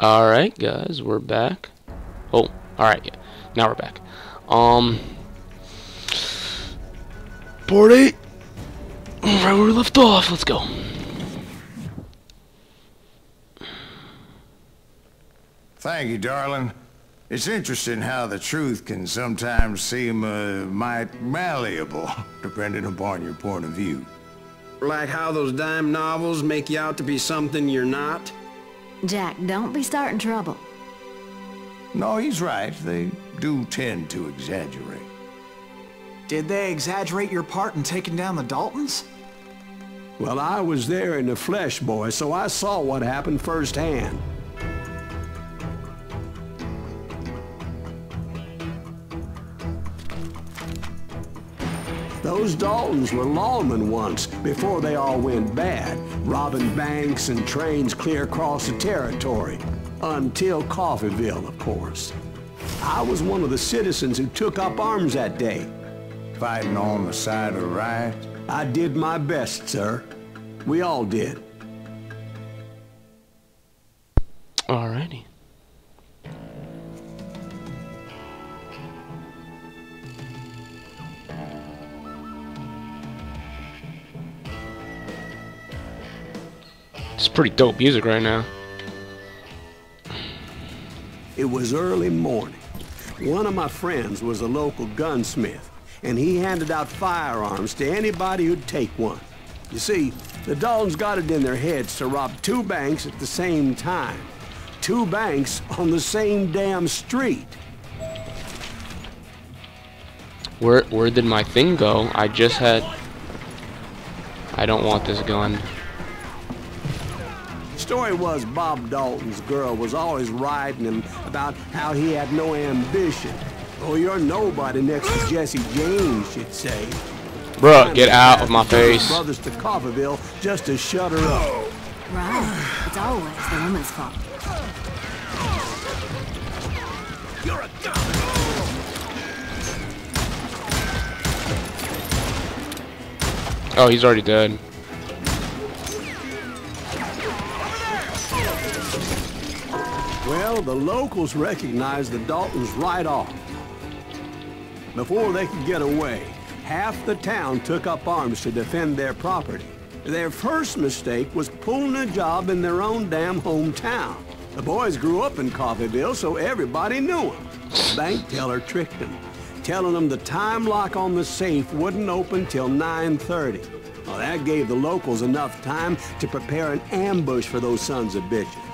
Alright, guys, we're back. Oh, alright, yeah. Now we're back. Um. Port 8! Right where we left off, let's go. Thank you, darling. It's interesting how the truth can sometimes seem uh, might malleable, depending upon your point of view. Like how those dime novels make you out to be something you're not? Jack, don't be starting trouble. No, he's right. They do tend to exaggerate. Did they exaggerate your part in taking down the Daltons? Well, I was there in the flesh, boy, so I saw what happened firsthand. Those Daltons were lawmen once, before they all went bad, robbing banks and trains clear across the territory. Until Coffeyville, of course. I was one of the citizens who took up arms that day. Fighting on the side of right? I did my best, sir. We all did. It's pretty dope music right now. It was early morning. One of my friends was a local gunsmith, and he handed out firearms to anybody who'd take one. You see, the Daltons got it in their heads to rob two banks at the same time. Two banks on the same damn street. Where where did my thing go? I just had I don't want this gun. Story was Bob Dalton's girl was always riding him about how he had no ambition. Oh, you're nobody next to Jesse James, she'd say. Bruh, get out of my face. Brothers to Coffeyville just to shut her up. Right. It's always the woman's fault. You're a god. Oh, he's already dead. Well, the locals recognized the Daltons right off. Before they could get away, half the town took up arms to defend their property. Their first mistake was pulling a job in their own damn hometown. The boys grew up in Coffeyville, so everybody knew them. The bank teller tricked them, telling them the time lock on the safe wouldn't open till 9.30. Well, that gave the locals enough time to prepare an ambush for those sons of bitches.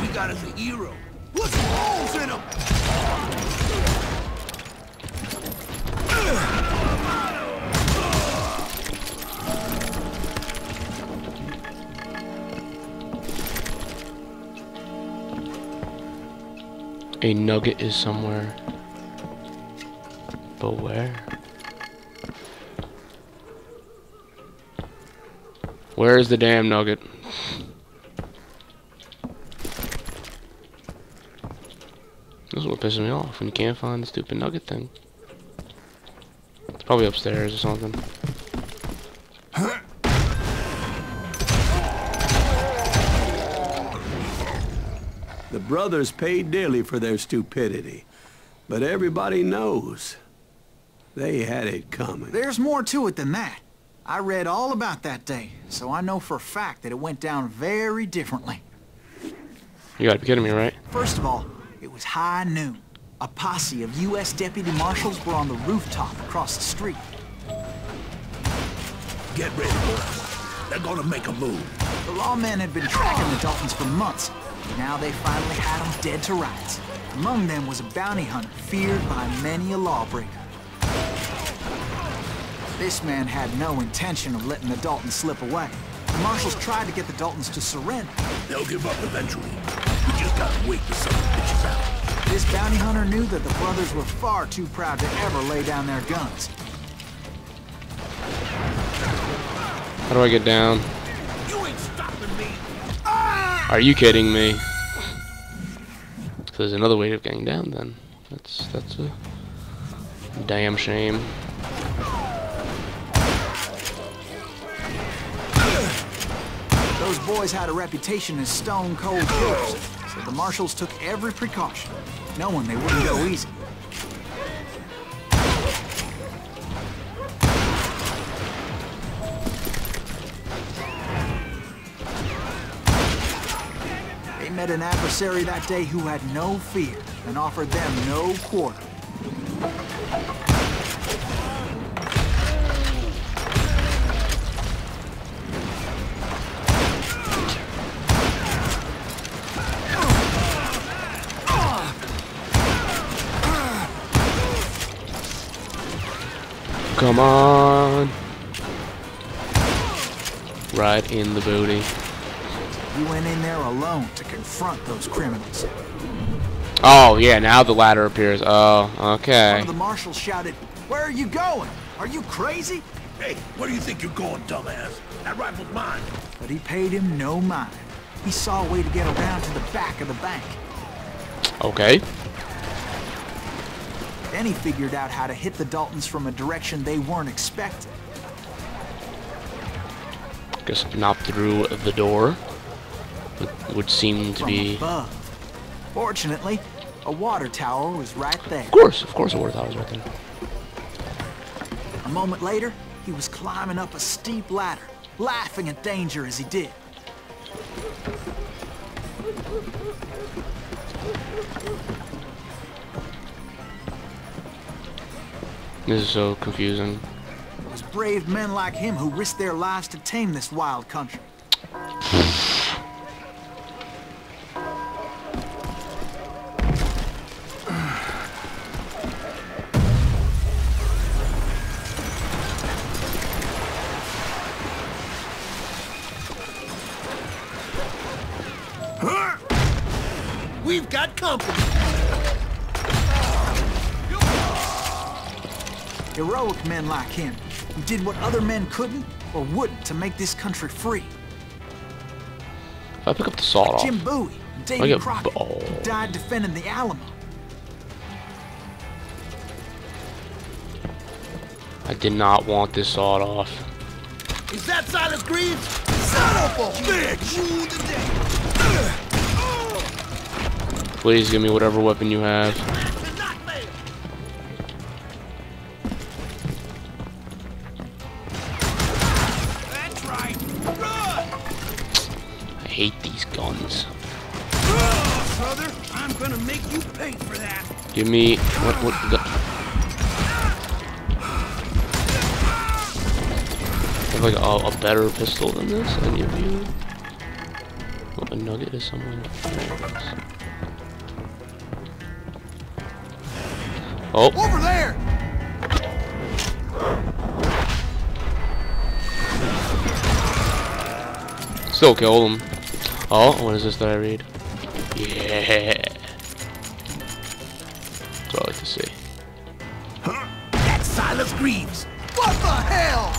We got us a hero. A nugget is somewhere. But where? Where is the damn nugget? This is what pisses me off when you can't find the stupid nugget thing. It's probably upstairs or something. Brothers paid dearly for their stupidity. But everybody knows they had it coming. There's more to it than that. I read all about that day, so I know for a fact that it went down very differently. You gotta be kidding me, right? First of all, it was high noon. A posse of U.S. deputy marshals were on the rooftop across the street. Get ready, boys. They're gonna make a move. The lawmen had been tracking the dolphins for months, and now they finally had them dead to rights. Among them was a bounty hunter feared by many a lawbreaker. This man had no intention of letting the Daltons slip away. The marshals tried to get the Daltons to surrender. They'll give up eventually. We just gotta wait for some of the bitches out. This bounty hunter knew that the brothers were far too proud to ever lay down their guns. How do I get down? Are you kidding me? If there's another way of getting down, then that's that's a damn shame. Those boys had a reputation as stone cold killers, so the marshals took every precaution, knowing they wouldn't go easy. Met an adversary that day who had no fear and offered them no quarter. Come on. Right in the booty. You went in there alone to confront those criminals. Oh yeah, now the ladder appears. Oh, okay. One of the marshals shouted, Where are you going? Are you crazy? Hey, where do you think you're going, dumbass? That rifle's mine. But he paid him no mind. He saw a way to get around to the back of the bank. Okay. Then he figured out how to hit the Daltons from a direction they weren't expecting. Guess not through the door. Would, would seem to be. Above. Fortunately, a water tower was right there. Of course, of course, a water tower's right there. A moment later, he was climbing up a steep ladder, laughing at danger as he did. This is so confusing. It was brave men like him who risked their lives to tame this wild country. We've got company. Heroic men like him, who did what other men couldn't or wouldn't to make this country free. If I pick up the sawed off, Jim Bowie, and I Davy get Crockett, oh. who died defending the Alamo. I did not want this sawed off. Is that Silas Greaves? Son of a bitch! Please give me whatever weapon you have. I hate these guns. I'm gonna make you pay for that. Give me what? What? The, have like a, a better pistol than this. Any of you? A nugget is somewhere. Oh, Over there! still killed them. Oh, what is this that I read? Yeah. That's what I like to see. That's Silas Greaves. What the hell?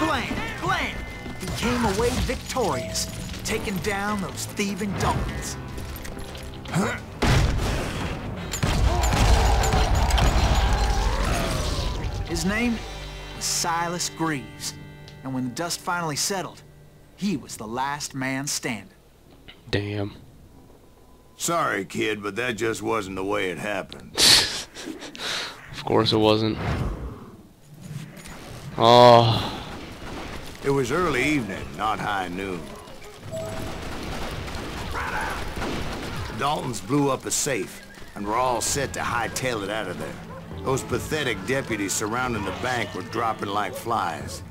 Blam! Blam! He came away victorious, taking down those thieving Daltons. His name was Silas Greaves, and when the dust finally settled, he was the last man standing. Damn. Sorry, kid, but that just wasn't the way it happened. Of course it wasn't. Oh, It was early evening, not high noon. The Daltons blew up a safe, and we're all set to hightail it out of there. Those pathetic deputies surrounding the bank were dropping like flies.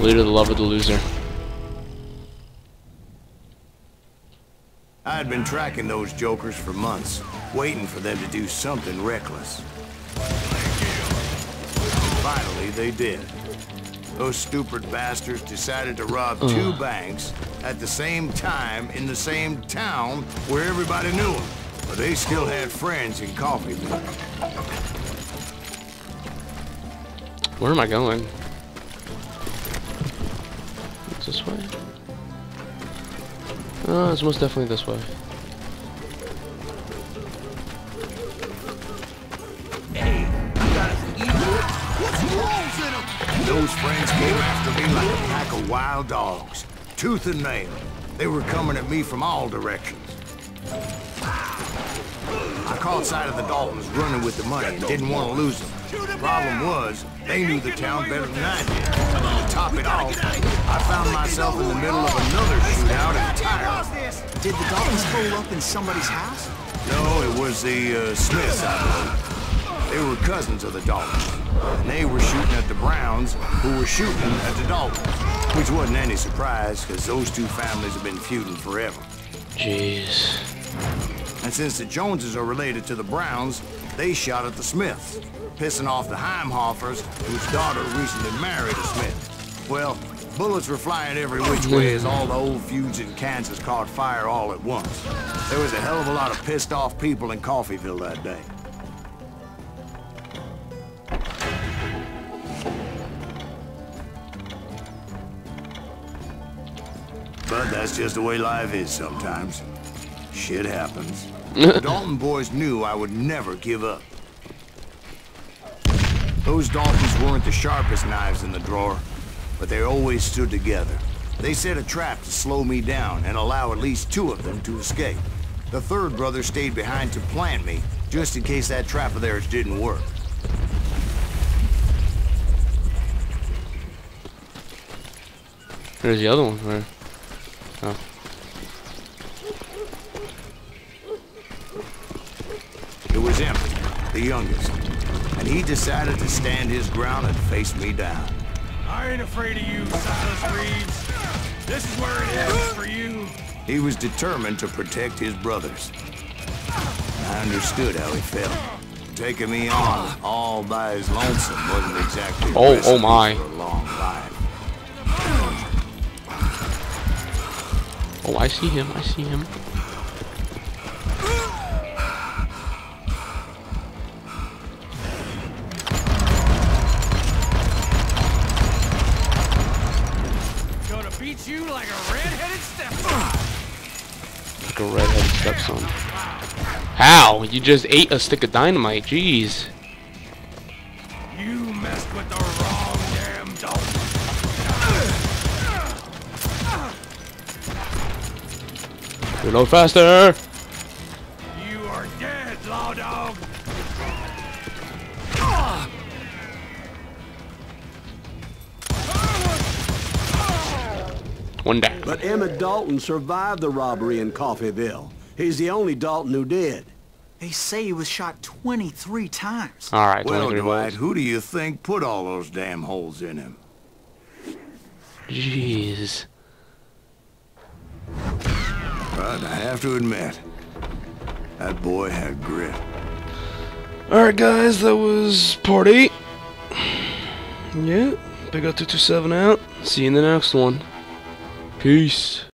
leader the love of the loser. I had been tracking those jokers for months, waiting for them to do something reckless. Finally, they did. Those stupid bastards decided to rob two banks at the same time in the same town where everybody knew them. But they still had friends in Coffeyville. Where am I going? It's this way? Oh, it's most definitely this way. Those friends came after me like a pack of wild dogs, tooth and nail. They were coming at me from all directions. I caught sight of the Daltons running with the money and didn't want to lose them. The Problem was, they knew the town better than I did. To top it off, I found myself in the middle of another shootout. Did the Daltons hole up in somebody's house? No, it was the uh, Smiths, I believe. They were cousins of the Daltons. And they were shooting at the Browns, who were shooting at the Daltons. Which wasn't any surprise, because those two families have been feuding forever. Jeez. And since the Joneses are related to the Browns, they shot at the Smiths, pissing off the Heimhoffers, whose daughter recently married a Smith. Well, bullets were flying every which way as all the old feuds in Kansas caught fire all at once. There was a hell of a lot of pissed off people in Coffeyville that day. That's just the way life is sometimes. Shit happens. The Dalton boys knew I would never give up. Those Daltons weren't the sharpest knives in the drawer, but they always stood together. They set a trap to slow me down and allow at least two of them to escape. The third brother stayed behind to plant me, just in case that trap of theirs didn't work. Where's the other one? Oh. It was him, the youngest, and he decided to stand his ground and face me down. I ain't afraid of you, Silas Greaves. This is where it ends for you. He was determined to protect his brothers. I understood how he felt. Taking me on all by his lonesome wasn't exactly a Oh, oh recipe oh my. Oh, I see him. I see him. Gonna beat you like a red-headed stepson. Like a redheaded stepson. How? You just ate a stick of dynamite. Jeez. You messed with the Reload faster. You are dead, law dog. One down. But Emmett Dalton survived the robbery in Coffeyville. He's the only Dalton who did. They say he was shot 23 times. All right. Well, 23 Dwight, who do you think put all those damn holes in him? Jeez. But I have to admit, that boy had grit. Alright guys, that was part 8. Yeah, Big O 227 out. See you in the next one. Peace.